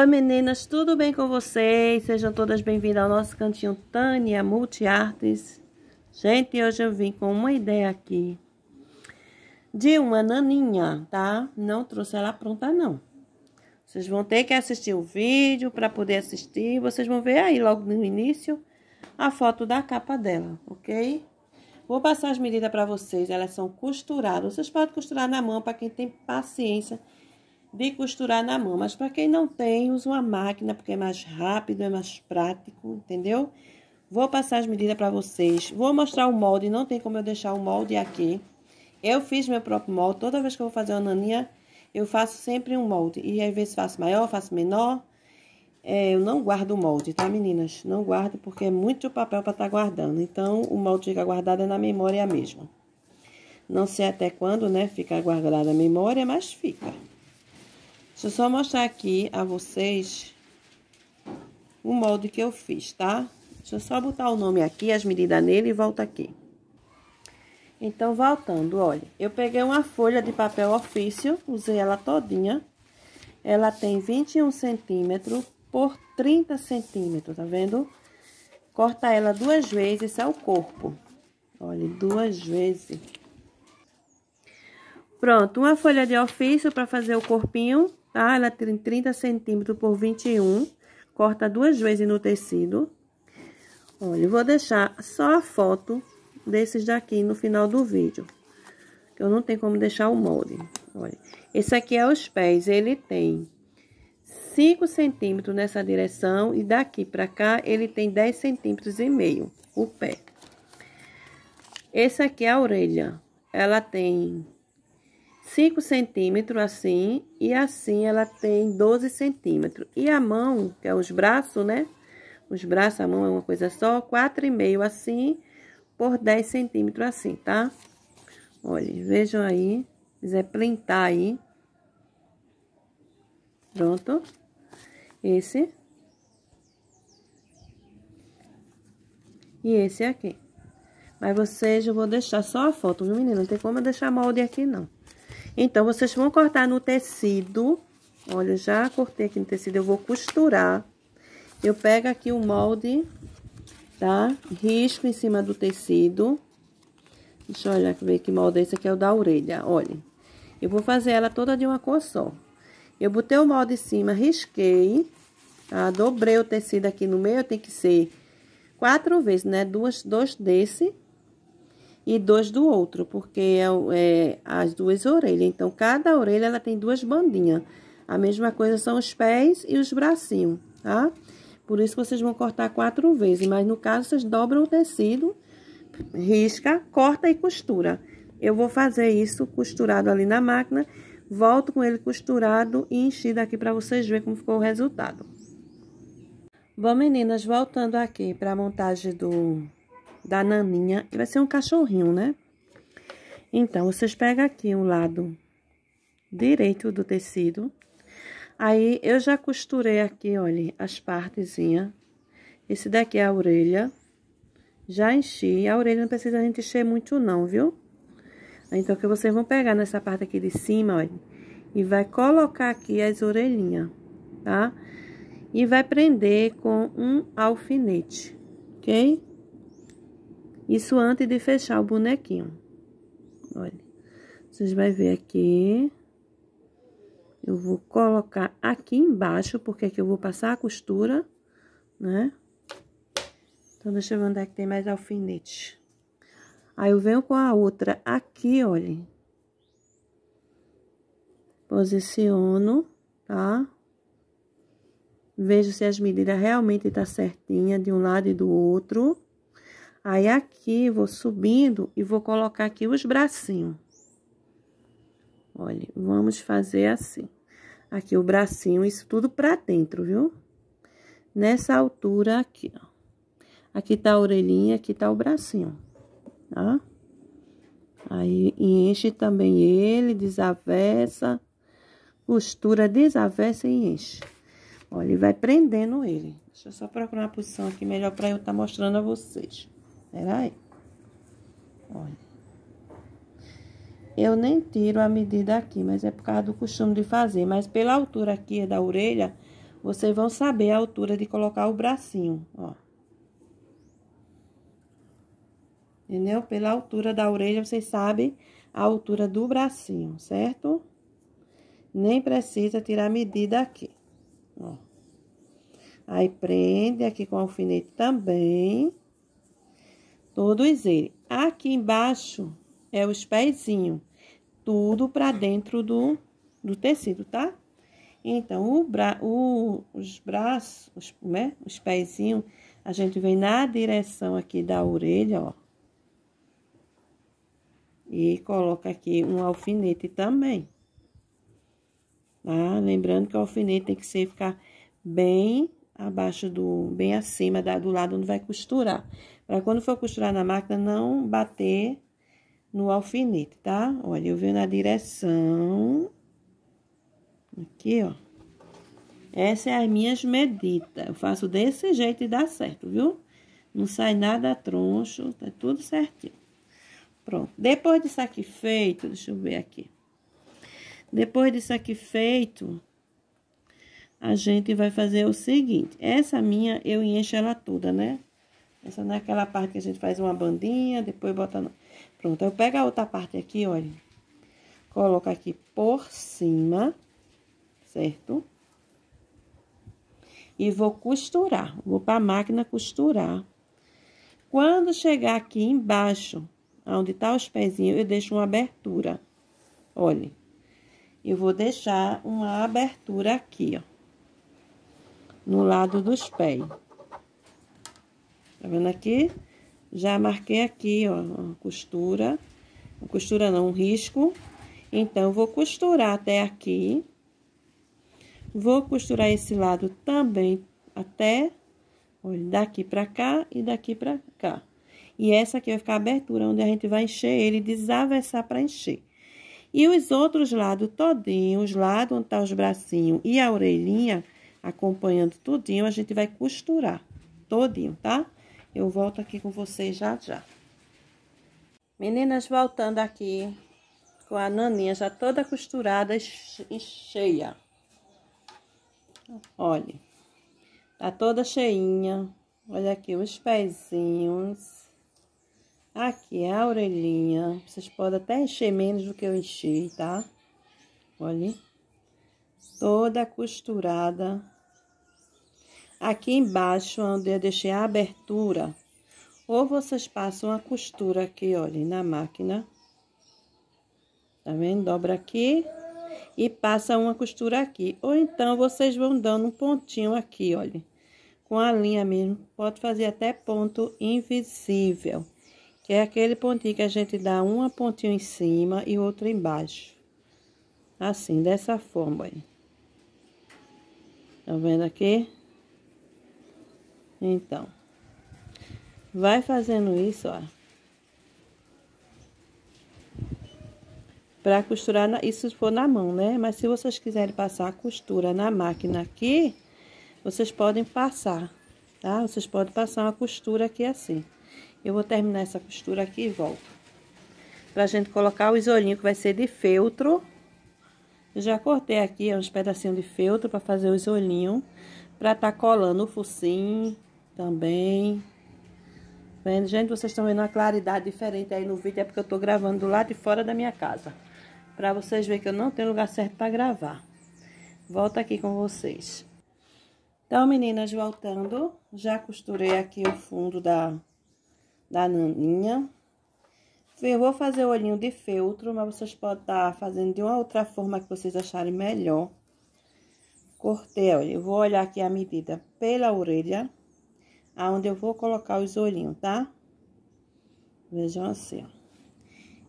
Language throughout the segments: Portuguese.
Oi meninas, tudo bem com vocês? Sejam todas bem-vindas ao nosso cantinho Tânia Multiartes. Gente, hoje eu vim com uma ideia aqui de uma naninha, tá? Não trouxe ela pronta não. Vocês vão ter que assistir o vídeo para poder assistir. Vocês vão ver aí logo no início a foto da capa dela, ok? Vou passar as medidas para vocês, elas são costuradas. Vocês podem costurar na mão para quem tem paciência de costurar na mão. Mas para quem não tem, usa uma máquina, porque é mais rápido, é mais prático, entendeu? Vou passar as medidas para vocês. Vou mostrar o molde, não tem como eu deixar o molde aqui. Eu fiz meu próprio molde. Toda vez que eu vou fazer uma naninha, eu faço sempre um molde. E às vezes faço maior, faço menor. É, eu não guardo o molde, tá, meninas? Não guardo porque é muito papel para estar tá guardando. Então, o molde fica guardado na memória mesmo. Não sei até quando, né, fica guardada a memória, mas fica. Deixa eu só mostrar aqui a vocês o molde que eu fiz, tá? Deixa eu só botar o nome aqui, as medidas nele e volto aqui. Então, voltando, olha, eu peguei uma folha de papel ofício, usei ela todinha. Ela tem 21 centímetros por 30 centímetros, tá vendo? Corta ela duas vezes, é o corpo. Olha, duas vezes. Pronto, uma folha de ofício para fazer o corpinho tá? Ela tem 30 centímetros por 21. Corta duas vezes no tecido. Olha, vou deixar só a foto desses daqui no final do vídeo. Eu não tenho como deixar o molde. Olha, esse aqui é os pés. Ele tem 5 centímetros nessa direção. E daqui pra cá, ele tem 10 centímetros e meio o pé. Esse aqui é a orelha. Ela tem 5 centímetros assim, e assim ela tem 12 centímetros. E a mão, que é os braços, né? Os braços, a mão é uma coisa só, 4,5 assim, por 10 centímetros assim, tá? Olha, vejam aí, quiser printar aí. Pronto. Esse. E esse aqui. Mas vocês, eu vou deixar só a foto, viu, menina? Não tem como eu deixar molde aqui, não. Então, vocês vão cortar no tecido. Olha, já cortei aqui no tecido, eu vou costurar. Eu pego aqui o molde, tá? Risco em cima do tecido. Deixa eu olhar, ver que molde é esse aqui, é o da orelha, olha. Eu vou fazer ela toda de uma cor só. Eu botei o molde em cima, risquei, tá? Dobrei o tecido aqui no meio, tem que ser quatro vezes, né? Duas, dois desse e dois do outro, porque é, é, as duas orelhas. Então, cada orelha ela tem duas bandinhas. A mesma coisa são os pés e os bracinhos, tá? Por isso vocês vão cortar quatro vezes, mas no caso vocês dobram o tecido, risca, corta e costura. Eu vou fazer isso costurado ali na máquina, volto com ele costurado e enchido aqui para vocês verem como ficou o resultado. Bom, meninas, voltando aqui para a montagem do da naninha. Vai ser um cachorrinho, né? Então, vocês pegam aqui o lado direito do tecido. Aí, eu já costurei aqui, olha, as partezinhas. Esse daqui é a orelha. Já enchi. A orelha não precisa a gente encher muito não, viu? Então, que vocês vão pegar nessa parte aqui de cima, olha. E vai colocar aqui as orelhinhas, tá? E vai prender com um alfinete, ok? Isso antes de fechar o bonequinho. Olha, vocês vão ver aqui. Eu vou colocar aqui embaixo, porque aqui eu vou passar a costura, né? Então, deixa eu ver onde é que tem mais alfinete. Aí, eu venho com a outra aqui, olha. Posiciono, tá? Vejo se as medidas realmente tá certinha de um lado e do outro. Aí, aqui, vou subindo e vou colocar aqui os bracinhos. Olha, vamos fazer assim. Aqui o bracinho, isso tudo pra dentro, viu? Nessa altura aqui, ó. Aqui tá a orelhinha, aqui tá o bracinho, tá? Aí, enche também ele, desavessa, costura, desavessa e enche. Olha, e vai prendendo ele. Deixa eu só procurar uma posição aqui melhor pra eu estar tá mostrando a vocês. Peraí. Olha. Eu nem tiro a medida aqui, mas é por causa do costume de fazer. Mas pela altura aqui da orelha, vocês vão saber a altura de colocar o bracinho, ó. Entendeu? Pela altura da orelha, vocês sabem a altura do bracinho, certo? Nem precisa tirar a medida aqui, ó. Aí, prende aqui com alfinete também. Todos eles. Aqui embaixo é os pezinhos. Tudo pra dentro do, do tecido, tá? Então, bra, o, os braços, os, né, os pezinhos, a gente vem na direção aqui da orelha, ó. E coloca aqui um alfinete também. Tá? Lembrando que o alfinete tem que ser ficar bem abaixo do, bem acima da, do lado onde vai costurar. Para quando for costurar na máquina, não bater no alfinete, tá? Olha, eu venho na direção Aqui, ó. Essa é as minhas medidas. Eu faço desse jeito e dá certo, viu? Não sai nada troncho, tá tudo certinho. Pronto. Depois disso aqui feito, deixa eu ver aqui. Depois disso aqui feito, a gente vai fazer o seguinte. Essa minha, eu encho ela toda, né? Essa não é aquela parte que a gente faz uma bandinha, depois bota... No... Pronto, eu pego a outra parte aqui, olha. Coloco aqui por cima certo? E vou costurar, vou para a máquina costurar. Quando chegar aqui embaixo, onde tá os pezinhos, eu deixo uma abertura. Olha, eu vou deixar uma abertura aqui, ó. No lado dos pés. Tá vendo aqui? Já marquei aqui, ó, uma costura. Costura não, um risco. Então, vou costurar até aqui. Vou costurar esse lado também até, olha, daqui pra cá e daqui pra cá. E essa aqui vai ficar a abertura, onde a gente vai encher ele, desaversar pra encher. E os outros lados todinho, os lados onde tá os bracinhos e a orelhinha, acompanhando tudinho, a gente vai costurar todinho, tá? Eu volto aqui com vocês já já. Meninas, voltando aqui com a naninha já toda costurada e cheia. Olha, tá toda cheinha. Olha aqui os pezinhos. Aqui é a orelhinha. Vocês podem até encher menos do que eu enchi, tá? Olha. Toda costurada. Aqui embaixo, onde eu deixei a abertura, ou vocês passam a costura aqui, olha, na máquina. Tá vendo? Dobra aqui e passa uma costura aqui. Ou então, vocês vão dando um pontinho aqui, olha. Com a linha mesmo. Pode fazer até ponto invisível. Que é aquele pontinho que a gente dá uma pontinho em cima e outra embaixo. Assim, dessa forma, olha. Tá vendo aqui? Então. Vai fazendo isso, ó. para costurar, na, isso for na mão, né? Mas se vocês quiserem passar a costura na máquina aqui, vocês podem passar, tá? Vocês podem passar uma costura aqui assim. Eu vou terminar essa costura aqui e volto. Pra gente colocar os olhinhos que vai ser de feltro. Eu já cortei aqui uns pedacinhos de feltro para fazer os olhinhos. Pra tá colando o focinho também. Vendo? Gente, vocês estão vendo uma claridade diferente aí no vídeo. É porque eu tô gravando do lado de fora da minha casa. Pra vocês verem que eu não tenho lugar certo pra gravar. Volto aqui com vocês. Então, meninas, voltando. Já costurei aqui o fundo da, da naninha. Eu vou fazer o olhinho de feltro, mas vocês podem estar tá fazendo de uma outra forma que vocês acharem melhor. Cortei, olha, eu vou olhar aqui a medida pela orelha, aonde eu vou colocar os olhinhos, tá? Vejam assim, ó.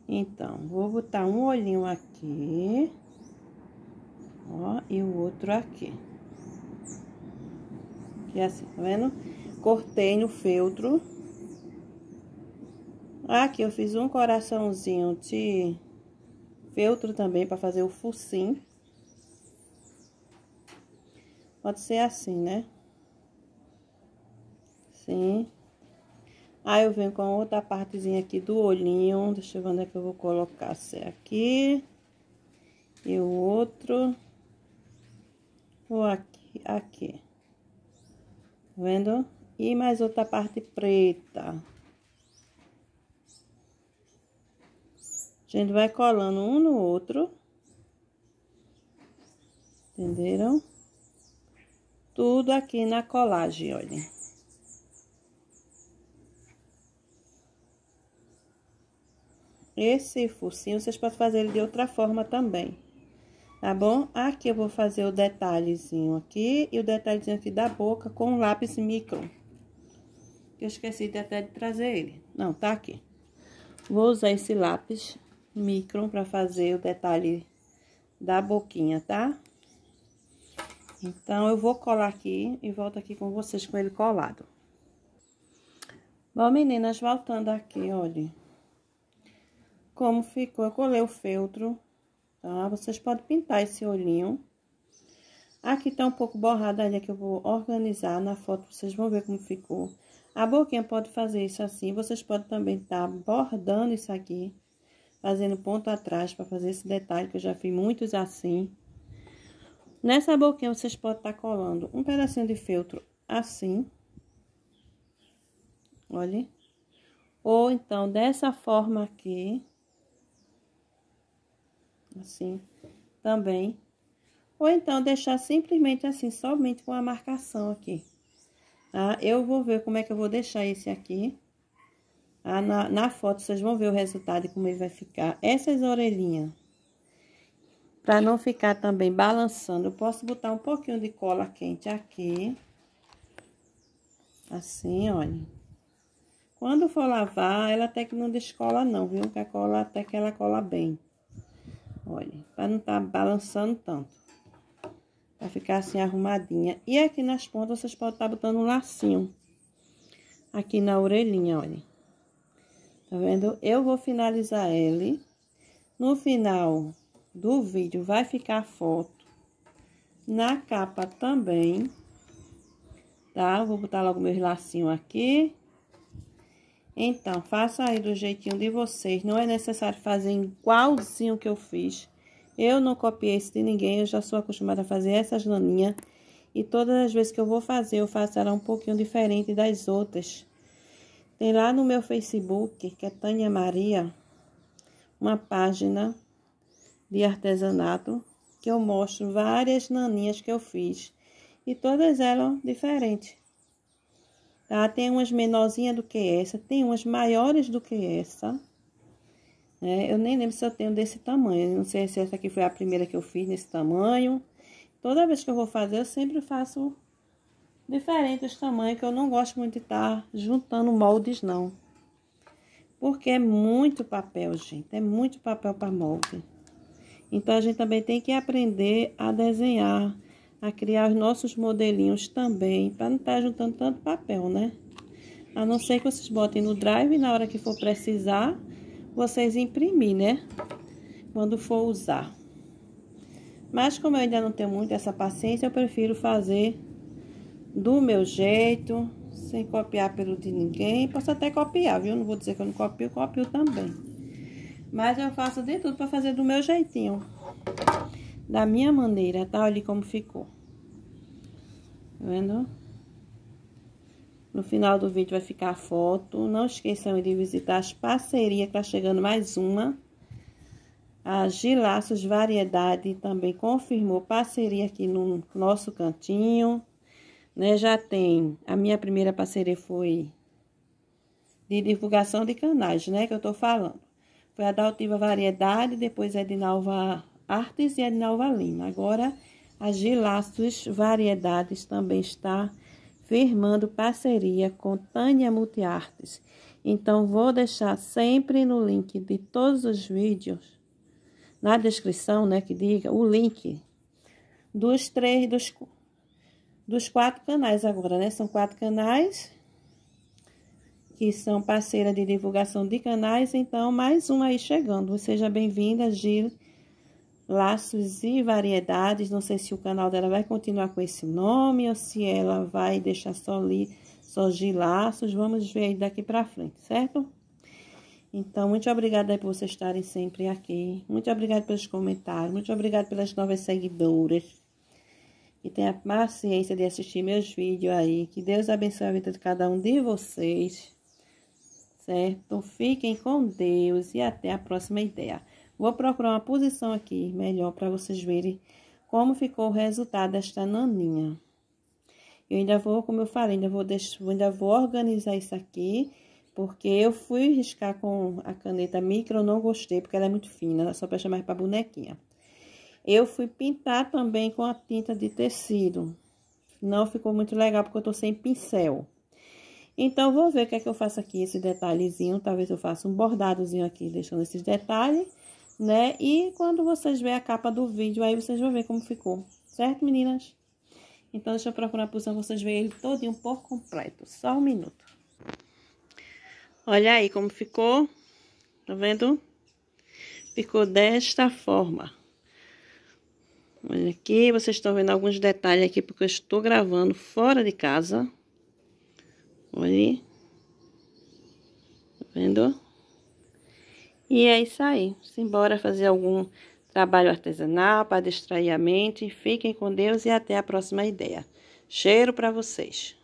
Então, vou botar um olhinho aqui, ó, e o outro aqui. É assim, tá vendo? Cortei no feltro. Aqui eu fiz um coraçãozinho de feltro também para fazer o focinho. Pode ser assim, né? Sim. Aí, eu venho com outra partezinha aqui do olhinho. Deixa eu ver onde é que eu vou colocar. Se é aqui. E o outro. Ou aqui. aqui. Tá vendo? E mais outra parte preta. A gente vai colando um no outro. Entenderam? Tudo aqui na colagem, olha. Esse focinho, vocês podem fazer ele de outra forma também. Tá bom? Aqui eu vou fazer o detalhezinho aqui e o detalhezinho aqui da boca com o lápis micro. Eu esqueci até de trazer ele. Não, tá aqui. Vou usar esse lápis micron para fazer o detalhe da boquinha, tá? Então, eu vou colar aqui e volto aqui com vocês com ele colado. Bom, meninas, voltando aqui, olha. Como ficou, eu colei o feltro, tá? Vocês podem pintar esse olhinho. Aqui tá um pouco borrado ainda, que eu vou organizar na foto, vocês vão ver como ficou. A boquinha pode fazer isso assim, vocês podem também estar tá bordando isso aqui fazendo ponto atrás para fazer esse detalhe, que eu já fiz muitos assim. Nessa boquinha, vocês podem estar tá colando um pedacinho de feltro assim. Olha. Ou então, dessa forma aqui. Assim, também. Ou então, deixar simplesmente assim, somente com a marcação aqui. Tá? Eu vou ver como é que eu vou deixar esse aqui. Ah, na, na foto vocês vão ver o resultado e como ele vai ficar. Essas orelhinhas, para não ficar também balançando, eu posso botar um pouquinho de cola quente aqui. Assim, olha. Quando for lavar, ela até que não descola não, viu? Que a cola até que ela cola bem. Olha, para não estar tá balançando tanto. Pra ficar assim arrumadinha. E aqui nas pontas vocês podem estar tá botando um lacinho. Aqui na orelhinha, olha. Tá vendo? Eu vou finalizar ele. No final do vídeo vai ficar a foto. Na capa também. Tá? Vou botar logo meus lacinhos aqui. Então, faça aí do jeitinho de vocês. Não é necessário fazer igualzinho que eu fiz. Eu não copiei isso de ninguém. Eu já sou acostumada a fazer essas laninhas. E todas as vezes que eu vou fazer, eu faço ela um pouquinho diferente das outras. Tem lá no meu Facebook, que é Tânia Maria, uma página de artesanato que eu mostro várias naninhas que eu fiz. E todas elas diferentes. Tá? Tem umas menorzinhas do que essa, tem umas maiores do que essa. É, eu nem lembro se eu tenho desse tamanho. Não sei se essa aqui foi a primeira que eu fiz nesse tamanho. Toda vez que eu vou fazer, eu sempre faço diferentes tamanhos, que eu não gosto muito de estar tá juntando moldes, não. Porque é muito papel, gente. É muito papel para molde. Então, a gente também tem que aprender a desenhar, a criar os nossos modelinhos também, para não estar tá juntando tanto papel, né? A não ser que vocês botem no drive na hora que for precisar, vocês imprimir, né? Quando for usar. Mas como eu ainda não tenho muito essa paciência, eu prefiro fazer do meu jeito, sem copiar pelo de ninguém. Posso até copiar, viu? Não vou dizer que eu não copio, copio também. Mas eu faço de tudo para fazer do meu jeitinho. Da minha maneira, tá? Olha como ficou. Tá vendo? No final do vídeo vai ficar a foto. Não esqueçam de visitar as parcerias, tá chegando mais uma. A Gilaços Variedade também confirmou parceria aqui no nosso cantinho né? Já tem, a minha primeira parceria foi de divulgação de canais, né? Que eu tô falando. Foi a da Altiva Variedade, depois é de Nova Artes e de Nova Lima. Agora, a Gilaços Variedades também está firmando parceria com Tânia Multiartes. Então, vou deixar sempre no link de todos os vídeos, na descrição, né, que diga o link dos três, dos dos quatro canais agora, né? São quatro canais que são parceira de divulgação de canais, então mais um aí chegando. Seja bem-vinda, Gil Laços e Variedades. Não sei se o canal dela vai continuar com esse nome ou se ela vai deixar só ali, só Gil Laços. Vamos ver daqui pra frente, certo? Então, muito obrigada por vocês estarem sempre aqui. Muito obrigada pelos comentários. Muito obrigada pelas novas seguidoras e tenha paciência de assistir meus vídeos aí. Que Deus abençoe a vida de cada um de vocês. Certo? Fiquem com Deus e até a próxima ideia. Vou procurar uma posição aqui melhor para vocês verem como ficou o resultado desta naninha. Eu ainda vou, como eu falei, ainda vou, deixar, ainda vou organizar isso aqui, porque eu fui riscar com a caneta micro, não gostei, porque ela é muito fina, só presta mais para bonequinha. Eu fui pintar também com a tinta de tecido. Não ficou muito legal, porque eu tô sem pincel. Então, vou ver o que é que eu faço aqui, esse detalhezinho. Talvez eu faça um bordadozinho aqui, deixando esses detalhes, né? E quando vocês verem a capa do vídeo, aí vocês vão ver como ficou. Certo, meninas? Então, deixa eu procurar a posição vocês verem ele todinho por completo. Só um minuto. Olha aí como ficou. Tá vendo? Ficou desta forma. Olha aqui, vocês estão vendo alguns detalhes aqui, porque eu estou gravando fora de casa. Olha aí. Tá vendo? E é isso aí. Simbora fazer algum trabalho artesanal para distrair a mente. Fiquem com Deus e até a próxima ideia. Cheiro para vocês.